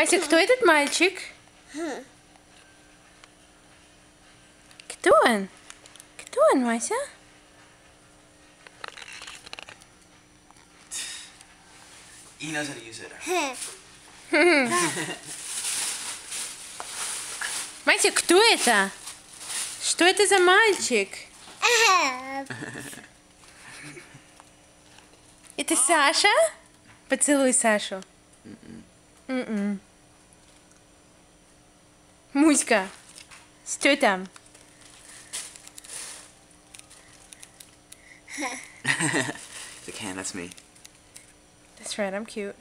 Мася, кто этот мальчик? Кто он? Кто он, Мася? He knows how to use it. Мася, кто это? Что это за мальчик? Это Саша? Поцелуй Сашу. М-м. Муська, что там? The can, that's me. That's right, I'm cute.